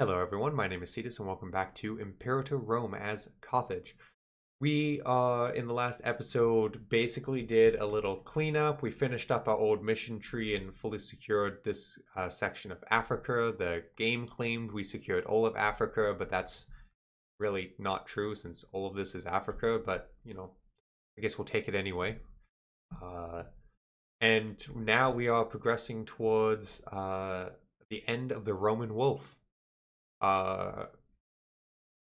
Hello everyone, my name is Cetus and welcome back to Imperator Rome as Carthage. We, uh, in the last episode, basically did a little cleanup. We finished up our old mission tree and fully secured this uh, section of Africa. The game claimed we secured all of Africa, but that's really not true since all of this is Africa, but, you know, I guess we'll take it anyway. Uh, and now we are progressing towards uh, the end of the Roman Wolf uh,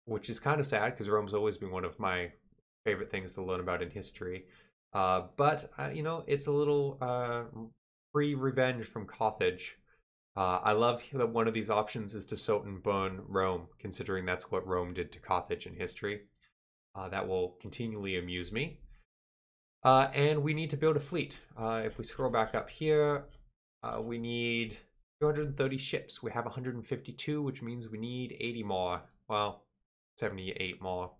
which is kind of sad because Rome's always been one of my favorite things to learn about in history. Uh, but uh, you know, it's a little uh, free revenge from Carthage. Uh, I love that one of these options is to soot and burn Rome, considering that's what Rome did to Carthage in history. Uh, that will continually amuse me. Uh, and we need to build a fleet. Uh, if we scroll back up here, uh, we need 230 ships. We have 152, which means we need 80 more. Well, 78 more.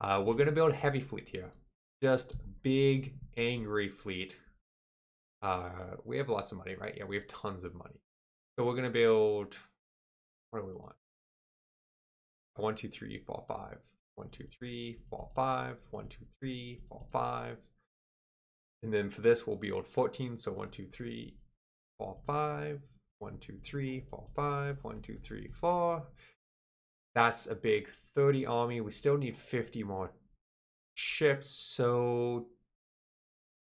Uh, we're going to build heavy fleet here. Just big, angry fleet. Uh, we have lots of money, right? Yeah, we have tons of money. So we're going to build... What do we want? One, two, three, four, five. One, two, three, four, five. One, two, three, four, five. And then for this, we'll build 14. So one, two, three, four, five, one, two, three, four, five, one, two, three, four. That's a big 30 army. We still need 50 more ships, so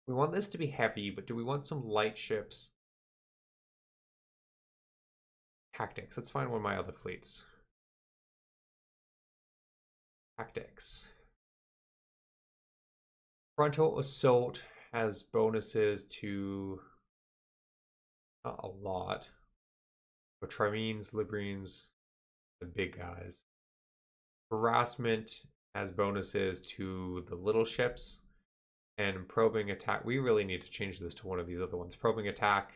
we want this to be heavy, but do we want some light ships? Tactics. Let's find one of my other fleets. Tactics. Frontal Assault has bonuses to not a lot. But Triremes, Libyans, the big guys. Harassment has bonuses to the little ships. And probing attack. We really need to change this to one of these other ones. Probing attack.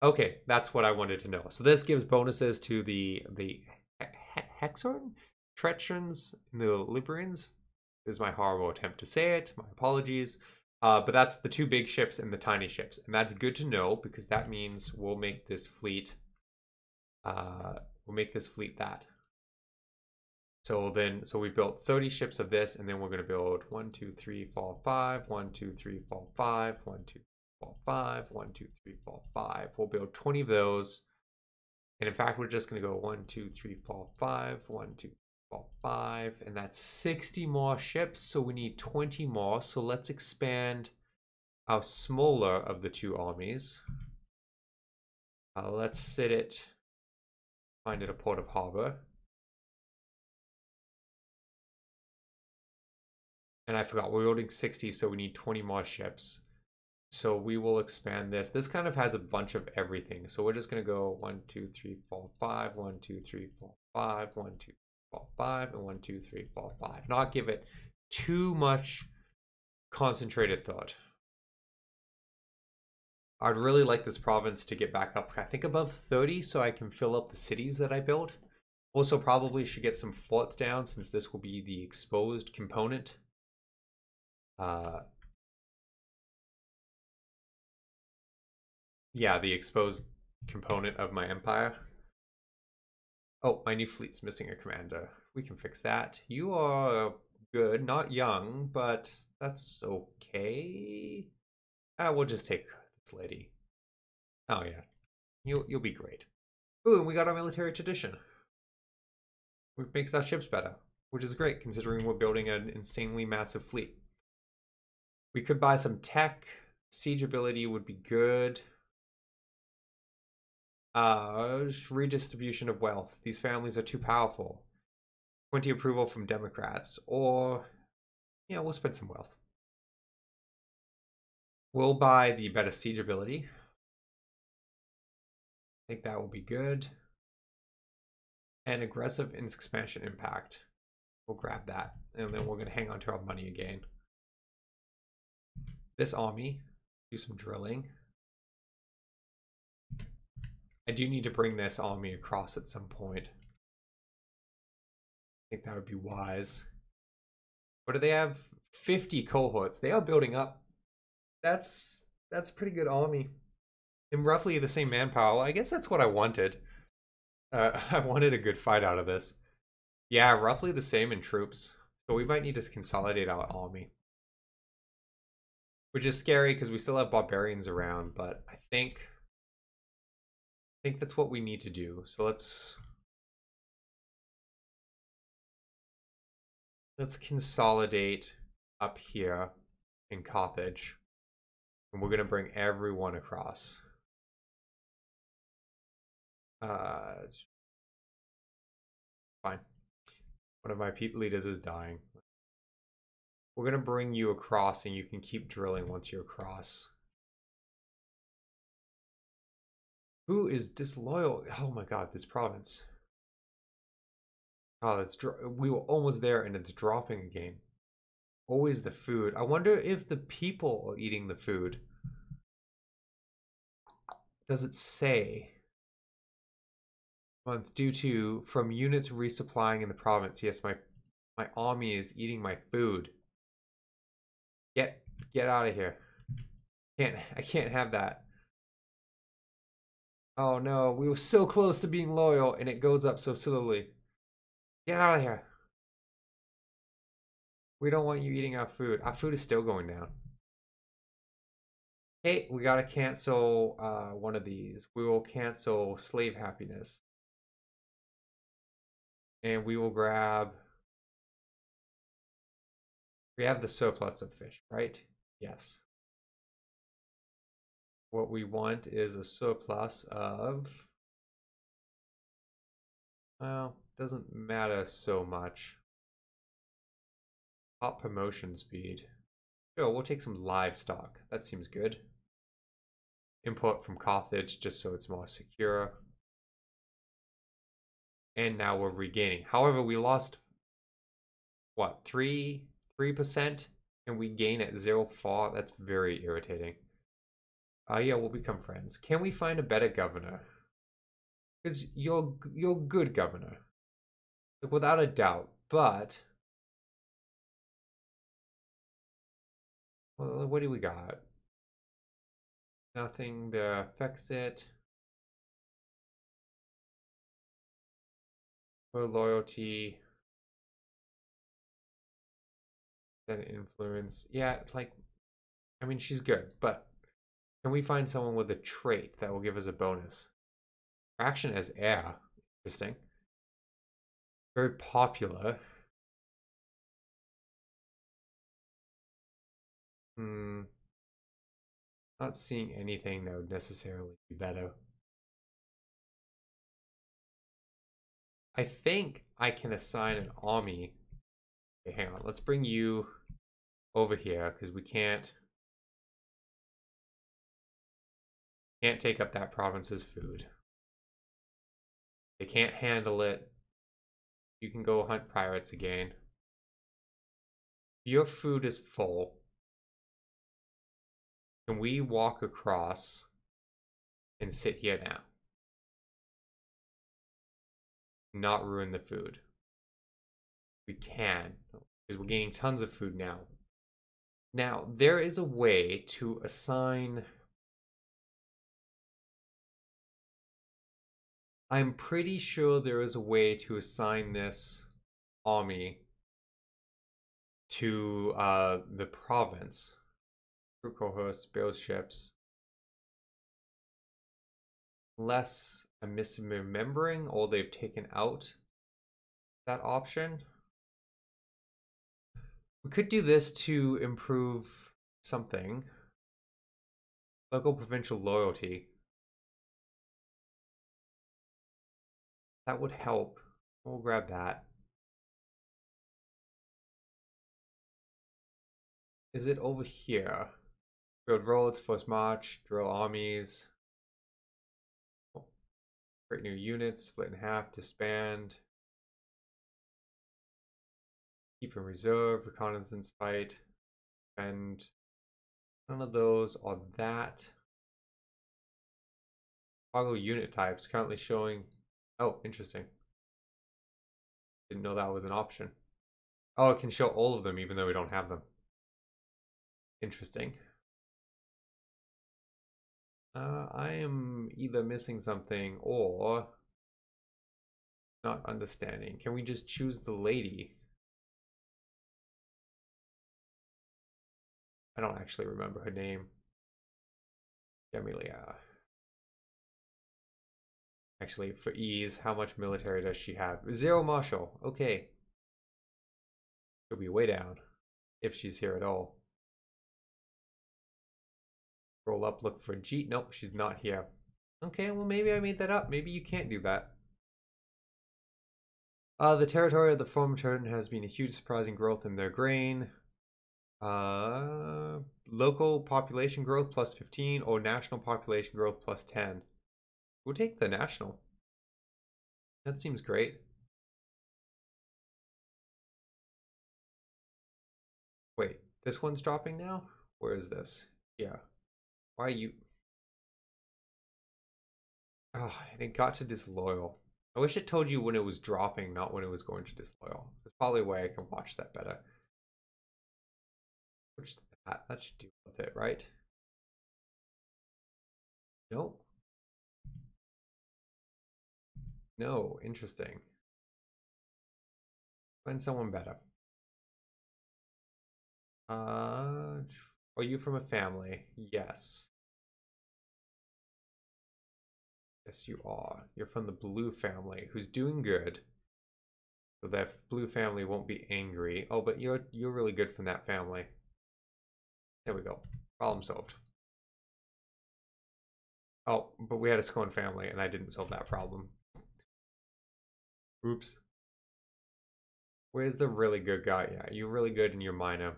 Okay, that's what I wanted to know. So this gives bonuses to the the Hexorn, Tretrans, the Libyans. This is my horrible attempt to say it. My apologies. Uh, but that's the two big ships and the tiny ships. And that's good to know because that means we'll make this fleet, uh, we'll make this fleet that. So then, so we built 30 ships of this, and then we're going to build 1, 2, 3, 4, 5, 1, 2, 3, 4, 5, 1, 2, 4, 5, 1, 2, 3, 4, 5. We'll build 20 of those. And in fact, we're just going to go 1, 2, 3, 4, 5, 1, 2, five, and that's 60 more ships, so we need 20 more. So let's expand our smaller of the two armies. Uh, let's sit it, find it a port of harbor. And I forgot, we're building 60, so we need 20 more ships. So we will expand this. This kind of has a bunch of everything. So we're just going to go 1, 2, 3, 4, 5, 1, 2, 3, 4, 5, 1, 2, four, five, and one, two, three, four, five. Not give it too much concentrated thought. I'd really like this province to get back up, I think above 30, so I can fill up the cities that I built. Also, probably should get some forts down since this will be the exposed component. Uh, yeah, the exposed component of my empire. Oh, my new fleet's missing a commander. We can fix that. You are good, not young, but that's okay. Uh, we'll just take this lady. Oh yeah, you'll you'll be great. Ooh, and we got our military tradition, which makes our ships better, which is great considering we're building an insanely massive fleet. We could buy some tech. Siege ability would be good. Uh, redistribution of wealth. These families are too powerful. 20 approval from Democrats. Or, yeah, we'll spend some wealth. We'll buy the better siege ability. I think that will be good. And aggressive expansion impact. We'll grab that. And then we're going to hang on to our money again. This army, do some drilling. I do need to bring this army across at some point. I think that would be wise. What do they have? 50 cohorts. They are building up. That's that's pretty good army. And roughly the same manpower. I guess that's what I wanted. Uh, I wanted a good fight out of this. Yeah, roughly the same in troops. So we might need to consolidate our army. Which is scary because we still have barbarians around, but I think think that's what we need to do. So let's let's consolidate up here in Carthage. And we're gonna bring everyone across. Uh fine. One of my people leaders is dying. We're going to bring you across and you can keep drilling once you're across. Who is disloyal? Oh my god, this province. Oh, that's we were almost there and it's dropping again. Always the food. I wonder if the people are eating the food. Does it say? Month due to from units resupplying in the province. Yes, my my army is eating my food. Get get out of here. Can't I can't have that. Oh no, we were so close to being loyal and it goes up so slowly. Get out of here. We don't want you eating our food. Our food is still going down. Hey, we gotta cancel uh, one of these. We will cancel slave happiness. And we will grab we have the surplus of fish, right? Yes. What we want is a surplus of, well, doesn't matter so much. Top promotion speed. Sure, we'll take some livestock. That seems good. Import from Carthage just so it's more secure. And now we're regaining. However, we lost, what, three 3% and we gain at 0 4, that's very irritating. Uh, yeah, we'll become friends. Can we find a better governor? Because you're, you're good governor. Without a doubt. But... Well, what do we got? Nothing that affects it. For loyalty. That influence. Yeah, like, I mean, she's good, but can we find someone with a trait that will give us a bonus? Action as air. Interesting. Very popular. Hmm. Not seeing anything that would necessarily be better. I think I can assign an army. Okay, hang on. Let's bring you over here because we can't can't take up that province's food. They can't handle it. You can go hunt pirates again. Your food is full. Can we walk across and sit here now? Not ruin the food. We can, because we're gaining tons of food now. Now, there is a way to assign... I'm pretty sure there is a way to assign this army to uh, the province. Crew cohorts, build ships. Unless I'm misremembering or they've taken out that option. We could do this to improve something. Local provincial loyalty. That would help. We'll grab that. Is it over here? Build roads, force march, drill armies. Oh. Create new units, split in half, disband. keep in reserve, reconnaissance fight, and none of those are that. Toggle unit types currently showing. Oh, interesting. Didn't know that was an option. Oh, it can show all of them even though we don't have them. Interesting. Uh, I am either missing something or Not understanding. Can we just choose the lady? I don't actually remember her name. Emilia. Actually, for ease, how much military does she have? Zero marshal. Okay. She'll be way down. If she's here at all. Roll up, look for G. Nope, she's not here. Okay, well maybe I made that up. Maybe you can't do that. Uh, the territory of the former turn has been a huge surprising growth in their grain. Uh, local population growth plus 15 or national population growth plus 10. We'll take the national. That seems great. Wait, this one's dropping now? Where is this? Yeah. Why you... Oh, and it got to disloyal. I wish it told you when it was dropping, not when it was going to disloyal. There's probably a way I can watch that better. Which that that should deal with it, right? Nope. No, interesting. Find someone better. Uh, are you from a family? Yes. Yes, you are. You're from the blue family, who's doing good. So that blue family won't be angry. Oh, but you're you're really good from that family. There we go. Problem solved. Oh, but we had a Scone family, and I didn't solve that problem. Oops. Where's the really good guy? Yeah, you're really good in your minor.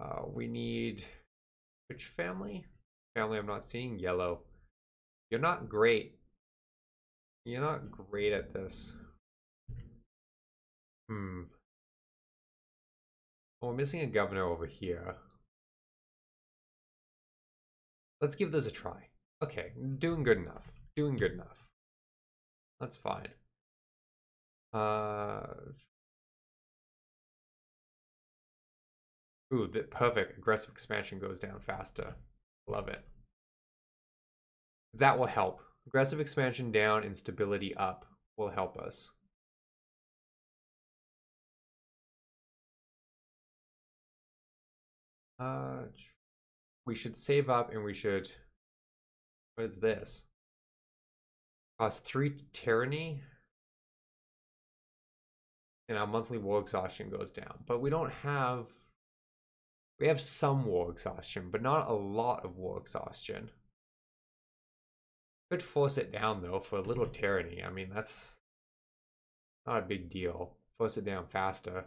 Uh, we need... Which family? Family I'm not seeing? Yellow. You're not great. You're not great at this. Hmm. Oh, we're missing a governor over here. Let's give this a try. Okay, doing good enough. Doing good enough. That's fine. Uh, ooh, the, perfect. Aggressive expansion goes down faster. Love it. That will help. Aggressive expansion down and stability up will help us. Uh, we should save up and we should. What is this? Cost three tyranny. And our monthly war exhaustion goes down. But we don't have. We have some war exhaustion, but not a lot of war exhaustion. Could force it down though for a little tyranny. I mean, that's not a big deal. Force it down faster.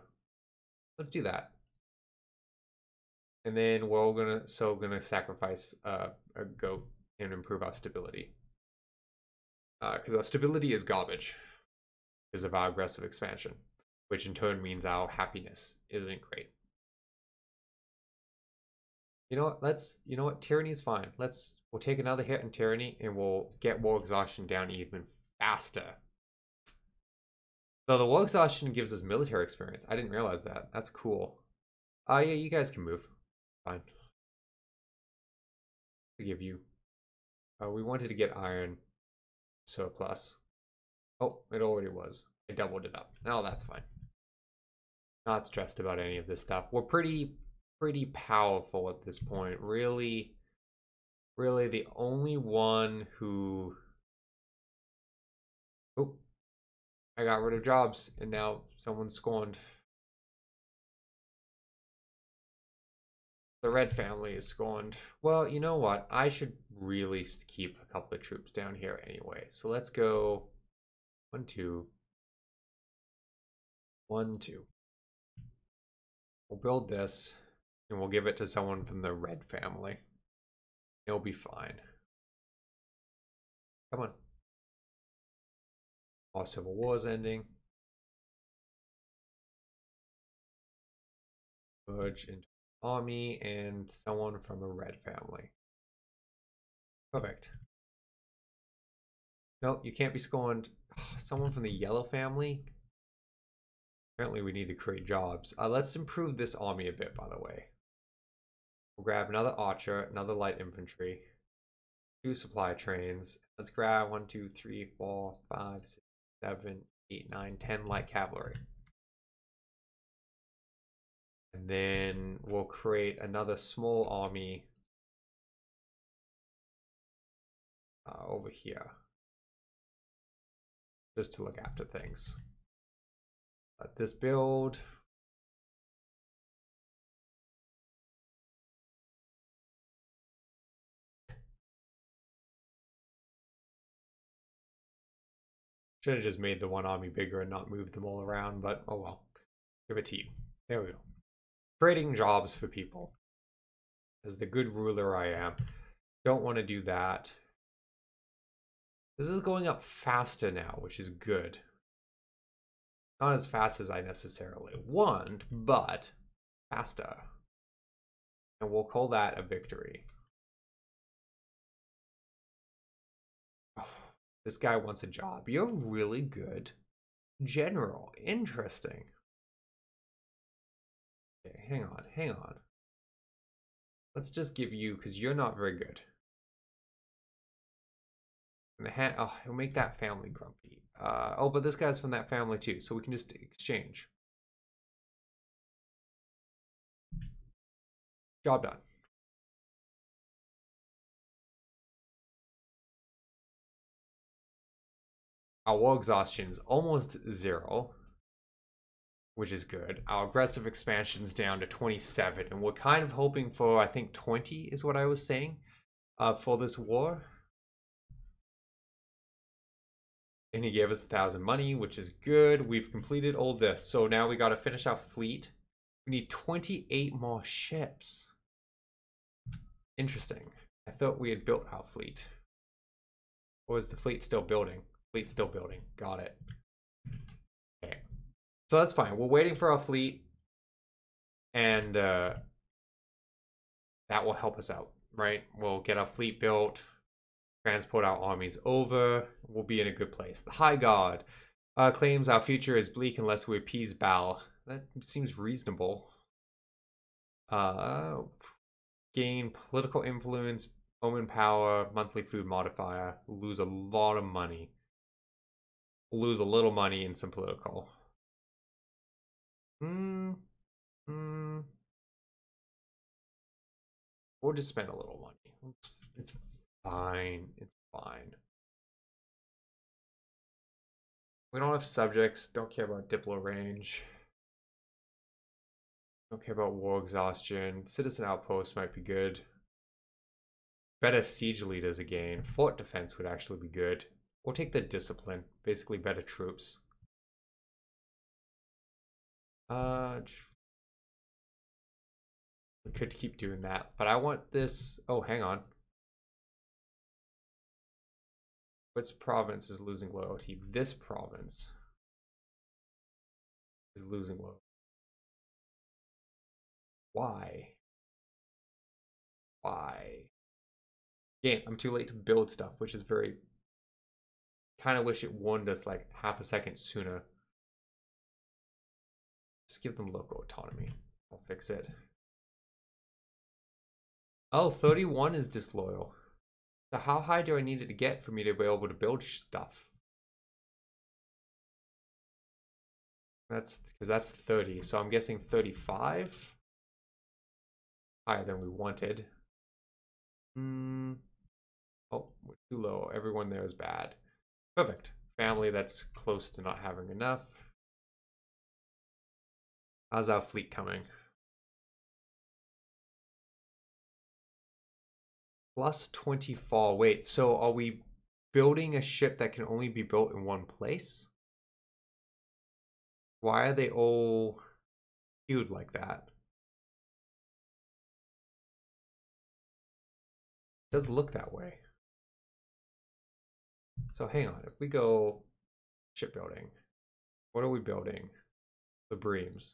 Let's do that and then we're gonna so gonna sacrifice uh, a goat and improve our stability because uh, our stability is garbage because of our aggressive expansion which in turn means our happiness isn't great you know what let's you know what tyranny is fine let's we'll take another hit in tyranny and we'll get war exhaustion down even faster so the war exhaustion gives us military experience i didn't realize that that's cool uh yeah you guys can move Fine. Forgive you. Uh, we wanted to get iron surplus. Oh, it already was. I doubled it up. Now that's fine. Not stressed about any of this stuff. We're pretty, pretty powerful at this point. Really, really the only one who... Oh, I got rid of jobs and now someone's scorned. The red family is scorned. Well, you know what? I should really keep a couple of troops down here anyway. So let's go one, two, one, two. We'll build this and we'll give it to someone from the red family. It'll be fine. Come on. All civil wars ending. Merge into army and someone from a red family. Perfect. Nope, you can't be scorned. Someone from the yellow family? Apparently we need to create jobs. Uh, let's improve this army a bit, by the way. We'll grab another archer, another light infantry, two supply trains. Let's grab one, two, three, four, five, six, seven, eight, nine, ten light cavalry. And then we'll create another small army uh, over here. Just to look after things. This build. Should have just made the one army bigger and not moved them all around, but oh well. Give it to you. There we go. Creating jobs for people. As the good ruler I am. Don't want to do that. This is going up faster now, which is good. Not as fast as I necessarily want, but faster. And we'll call that a victory. This guy wants a job. You're really good. General. Interesting. Okay, hang on, hang on. Let's just give you, because you're not very good. And the hat, oh, he'll make that family grumpy. Uh, oh, but this guy's from that family too, so we can just exchange. Job done. Our war exhaustion is almost zero, which is good. Our aggressive expansion's down to 27, and we're kind of hoping for, I think, 20 is what I was saying uh, for this war. And he gave us a thousand money, which is good. We've completed all this. So now we got to finish our fleet. We need 28 more ships. Interesting. I thought we had built our fleet. Or is the fleet still building? Fleet still building. Got it. Okay. So that's fine. We're waiting for our fleet. And uh, that will help us out, right? We'll get our fleet built, transport our armies over. We'll be in a good place. The High God uh, claims our future is bleak unless we appease Baal. That seems reasonable. Uh, gain political influence, omen power, monthly food modifier, lose a lot of money lose a little money in some political. Hmm. Hmm. We'll just spend a little money. It's fine. It's fine. We don't have subjects. Don't care about Diplo range. Don't care about war exhaustion. Citizen outpost might be good. Better siege leaders again. Fort defense would actually be good. We'll take the discipline, basically better troops. Uh, we could keep doing that, but I want this. Oh, hang on. Which province is losing loyalty? This province is losing loyalty. Why? Why? Game, I'm too late to build stuff, which is very kind of wish it warned us like half a second sooner. Just give them local autonomy. I'll fix it. Oh, 31 is disloyal. So how high do I need it to get for me to be able to build stuff? That's because that's 30. So I'm guessing 35. Higher than we wanted. Hmm. Oh, we're too low. Everyone there is bad. Perfect. Family that's close to not having enough. How's our fleet coming? Plus 24. Wait, so are we building a ship that can only be built in one place? Why are they all queued like that? It does look that way. So hang on, if we go shipbuilding, what are we building? The Breams.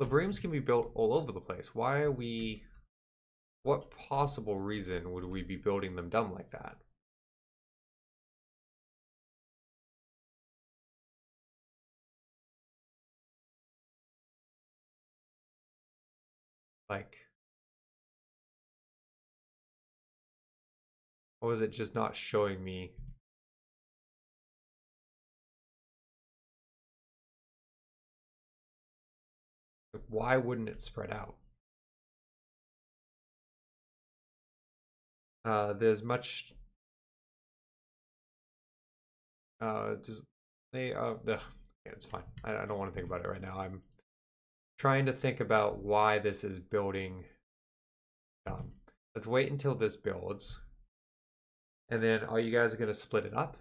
The Breams can be built all over the place. Why are we, what possible reason would we be building them dumb like that? Like, or was it just not showing me why wouldn't it spread out? Uh, there's much. Uh, does they? Uh, yeah, it's fine. I, I don't want to think about it right now. I'm trying to think about why this is building. Um, let's wait until this builds, and then are you guys gonna split it up?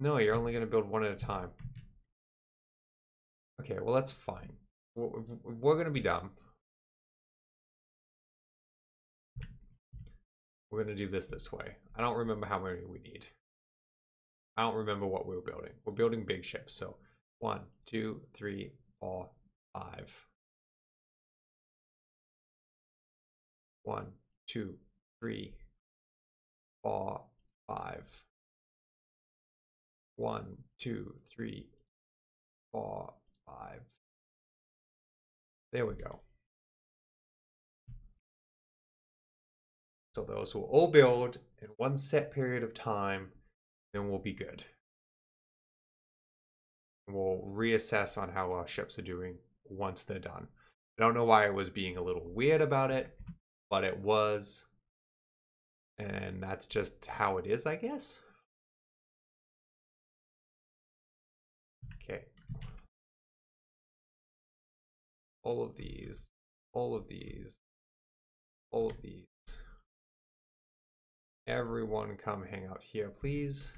No, you're only gonna build one at a time. Okay, well that's fine. We're, we're gonna be dumb. We're going to do this this way. I don't remember how many we need. I don't remember what we were building. We're building big ships. So one, two, three, four, five. One, two, three, four, five. One, two, three, four, five. There we go. So those will all build in one set period of time, then we'll be good. We'll reassess on how our ships are doing once they're done. I don't know why I was being a little weird about it, but it was. And that's just how it is, I guess. Okay. All of these, all of these, all of these. Everyone come hang out here, please.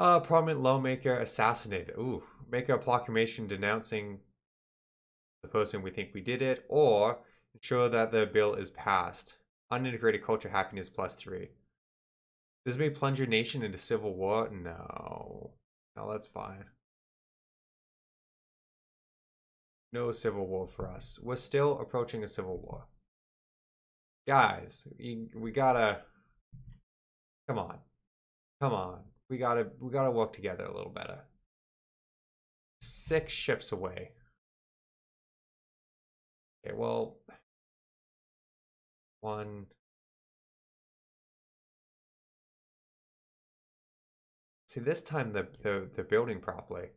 Uh, prominent lawmaker assassinated. Ooh, make a proclamation denouncing the person we think we did it, or ensure that the bill is passed. Unintegrated culture happiness plus three. This may plunge your nation into civil war? No. No, that's fine. No civil war for us. We're still approaching a civil war guys, you, we gotta come on, come on. We gotta we gotta work together a little better. Six ships away. Okay, well, one. See, this time the the the building properly.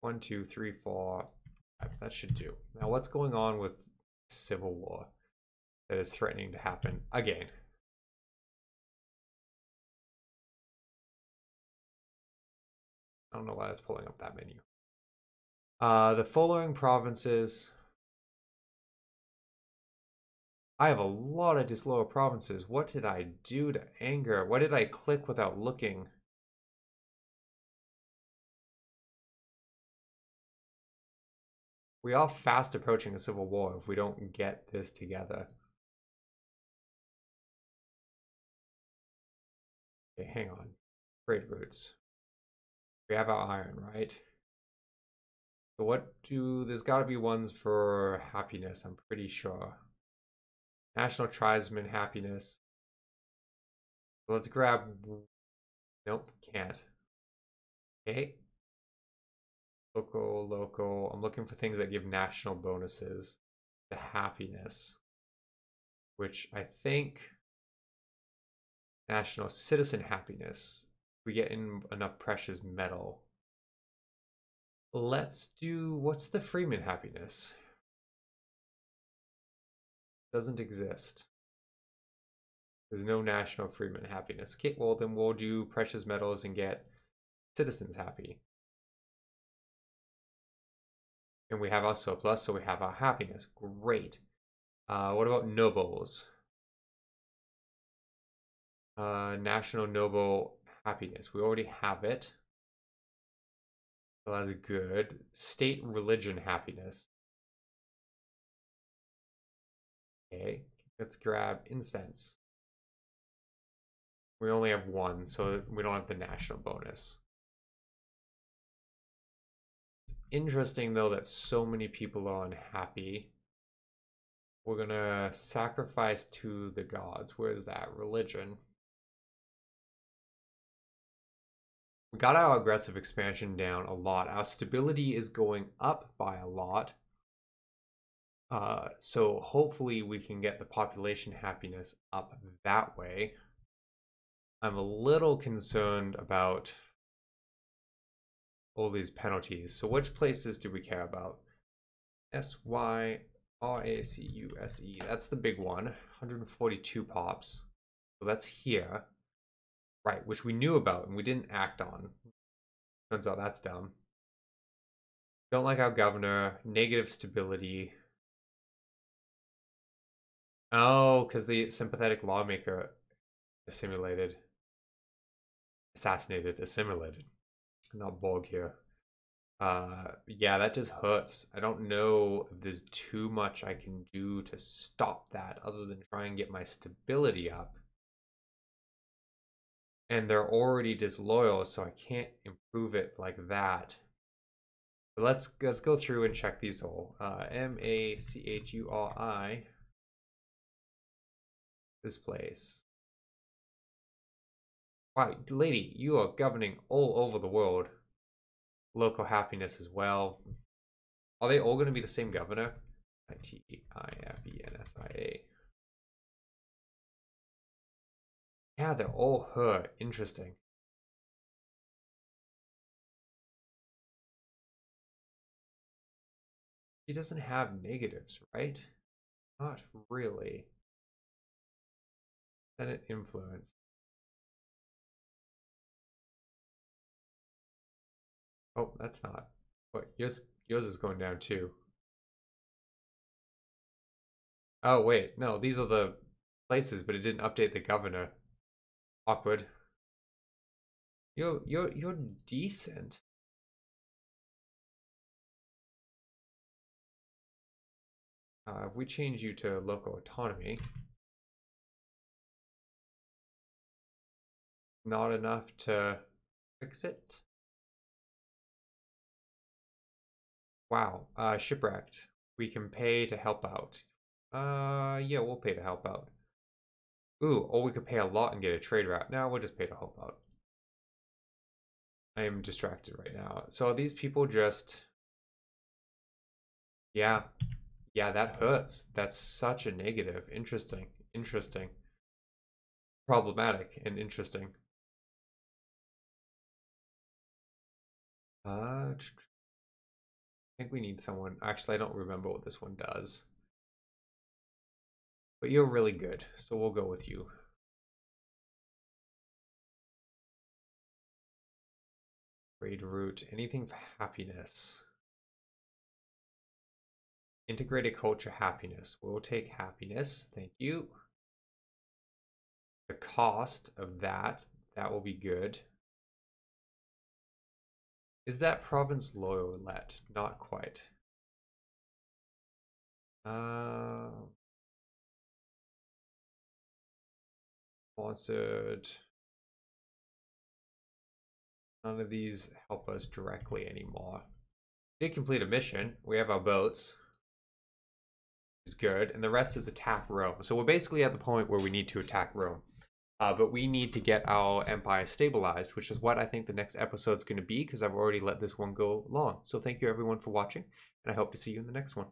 One, two, three, four. That should do. Now, what's going on with civil war that is threatening to happen again. I don't know why that's pulling up that menu. Uh, the following provinces. I have a lot of disloyal provinces. What did I do to anger? What did I click without looking? We are fast approaching a civil war if we don't get this together. Okay, hang on. Trade routes. We have our iron, right? So what do, there's gotta be ones for happiness, I'm pretty sure. National Tribesman Happiness. So let's grab, nope, can't. Okay, Local, local. I'm looking for things that give national bonuses to happiness, which I think national citizen happiness. We get in enough precious metal. Let's do what's the Freeman happiness? Doesn't exist. There's no national Freeman happiness. Okay, well then we'll do precious metals and get citizens happy and we have our surplus, so we have our happiness. Great. Uh, what about nobles? Uh, national noble happiness. We already have it. That's good. State religion happiness. Okay, let's grab incense. We only have one, so we don't have the national bonus interesting though that so many people are unhappy. We're gonna sacrifice to the gods. Where is that? Religion. We got our aggressive expansion down a lot. Our stability is going up by a lot. Uh, so hopefully we can get the population happiness up that way. I'm a little concerned about all these penalties. So which places do we care about? S Y R A C U S E. That's the big one. 142 pops. So that's here. Right, which we knew about and we didn't act on. Turns out that's dumb. Don't like our governor. Negative stability. Oh, because the sympathetic lawmaker assimilated. Assassinated, assimilated. Not Borg here. Uh, yeah, that just hurts. I don't know if there's too much I can do to stop that other than try and get my stability up. And they're already disloyal, so I can't improve it like that. But let's let's go through and check these all. Uh, M A C H U R I. This place. Wow, lady, you are governing all over the world. Local happiness as well. Are they all going to be the same governor? I T I F E N S I A. Yeah, they're all her. Interesting. She doesn't have negatives, right? Not really. Senate influence. Oh, that's not. What yours yours is going down too. Oh wait, no, these are the places, but it didn't update the governor. Awkward. You're you're you're decent. Uh, if we change you to local autonomy, not enough to fix it. Wow, uh, shipwrecked. We can pay to help out. Uh, yeah, we'll pay to help out. Ooh, or we could pay a lot and get a trade route. Now we'll just pay to help out. I am distracted right now. So these people just... Yeah. Yeah, that hurts. That's such a negative. Interesting. Interesting. Problematic and interesting. Uh, I think we need someone. Actually, I don't remember what this one does. But you're really good, so we'll go with you. Trade route, anything for happiness. Integrated culture happiness. We'll take happiness. Thank you. The cost of that, that will be good. Is that province loyal let? Not quite. Uh, sponsored. None of these help us directly anymore. Did complete a mission. We have our boats. Is good. And the rest is attack Rome. So we're basically at the point where we need to attack Rome. Uh, but we need to get our empire stabilized, which is what I think the next episode is going to be because I've already let this one go long. So thank you everyone for watching, and I hope to see you in the next one.